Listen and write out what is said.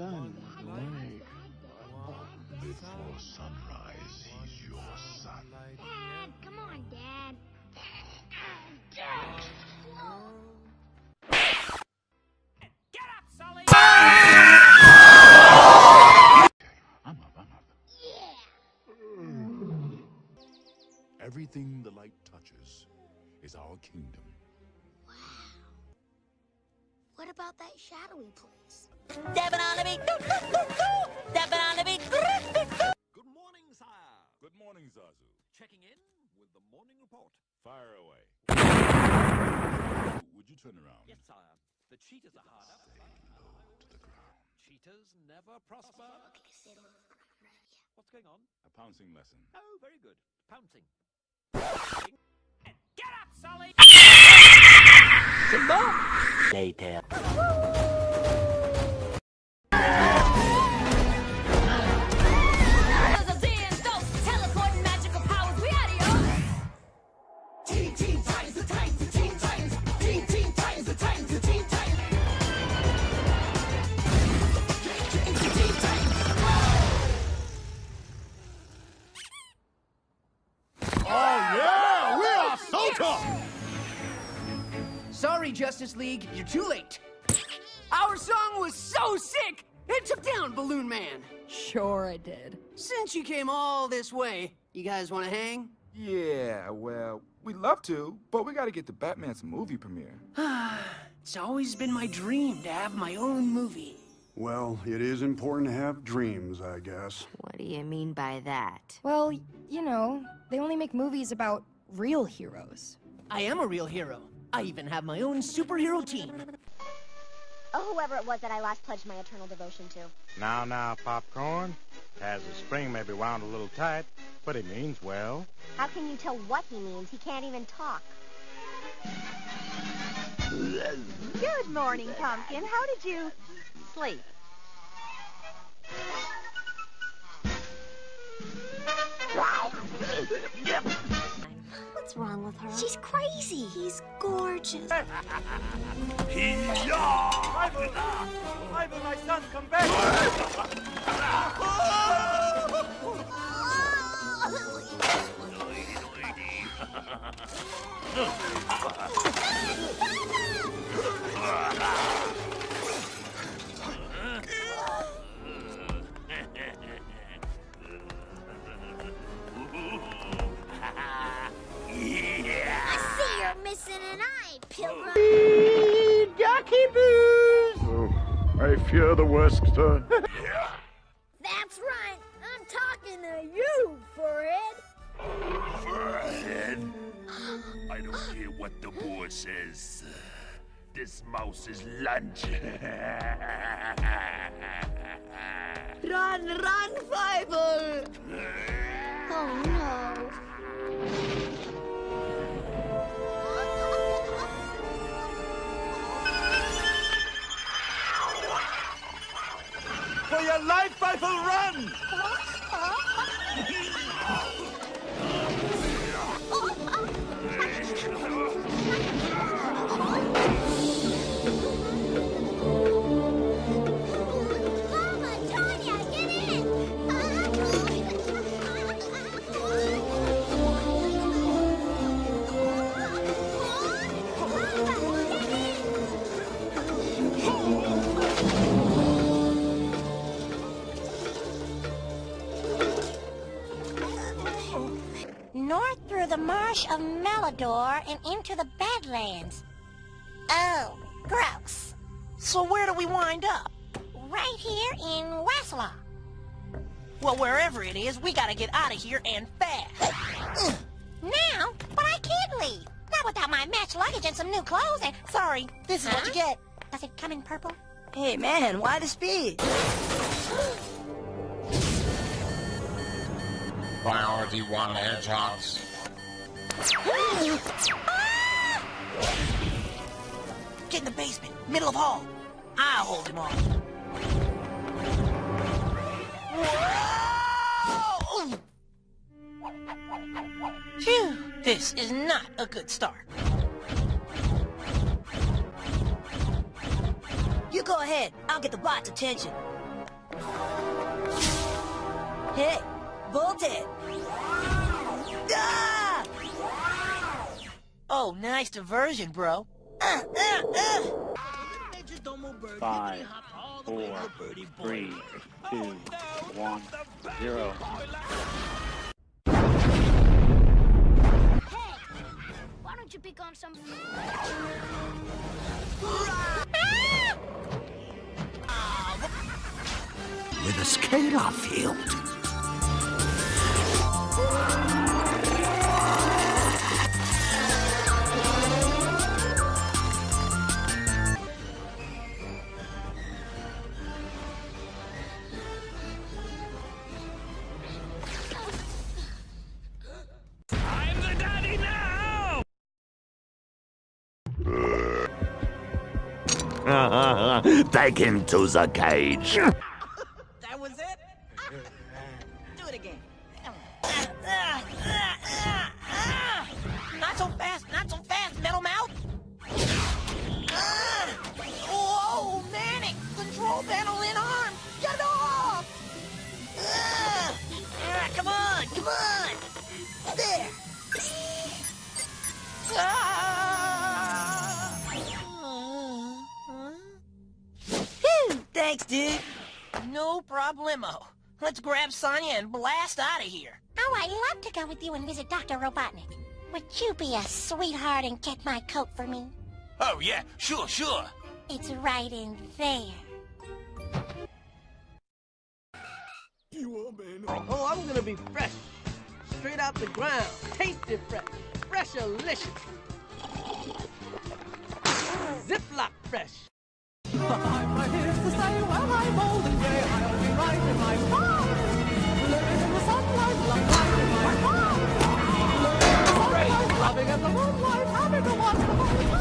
son. Awake. Before sunrise, he's your son. Dad, come on. Dad. What about that shadowy place? Dabbing on the beat. Dabbing on the beat. Good morning, sire. Good morning, Zazu. Checking in with the morning report. Fire away. Would you turn around? Yes, sire. The cheetahs are hard up. Low to the ground. Cheetahs never prosper. What's going on? A pouncing lesson. Oh, very good. Pouncing. Later. Oh, yeah! We are so tough! Sorry, Justice League, you're too late. Our song was so sick, it took down Balloon Man. Sure it did. Since you came all this way, you guys want to hang? Yeah, well, we'd love to, but we gotta get to Batman's movie premiere. it's always been my dream to have my own movie. Well, it is important to have dreams, I guess. What do you mean by that? Well, you know, they only make movies about real heroes. I am a real hero. I even have my own superhero team. Oh, whoever it was that I last pledged my eternal devotion to. Now, now, popcorn. Has the spring maybe wound a little tight, but he means well. How can you tell what he means? He can't even talk. Good morning, Pumpkin. How did you sleep? What's wrong with her? She's crazy. He's gorgeous. Ivan! Ivan, my son, come back! I fear the worst, sir. That's right. I'm talking to you, forehead. Forehead. I don't care what the board says. This mouse is lunch. Run, run, Your life, will run! The marsh of Melador and into the Badlands. Oh, gross. So where do we wind up? Right here in Wassaw. Well, wherever it is, we gotta get out of here and fast. Now? But I can't leave. Not without my match luggage and some new clothes and... Sorry, this is what you get. Does it come in purple? Hey, man, why the speed? Priority one hedgehogs. Get in the basement, middle of hall. I'll hold him off. Phew, this is not a good start. You go ahead. I'll get the bot's attention. Hey, Volted! Ah! Oh, nice diversion, bro. Uh, uh, uh. Five, four, three, two, one, zero. Why don't you pick on some... With a scalar field. Take him to the cage. Thanks, dude. No problemo. Let's grab Sonia and blast out of here. Oh, I'd love to go with you and visit Dr. Robotnik. Would you be a sweetheart and get my coat for me? Oh, yeah, sure, sure. It's right in there. Oh, I'm gonna be fresh. Straight out the ground. Tasty fresh. Freshalicious. Ziploc fresh. To say, well, I'm old and grey, I'll be right in my prime. Living in the sunlight, like life in my prime. Living in the sunlight, loving in the moonlight, having to watch the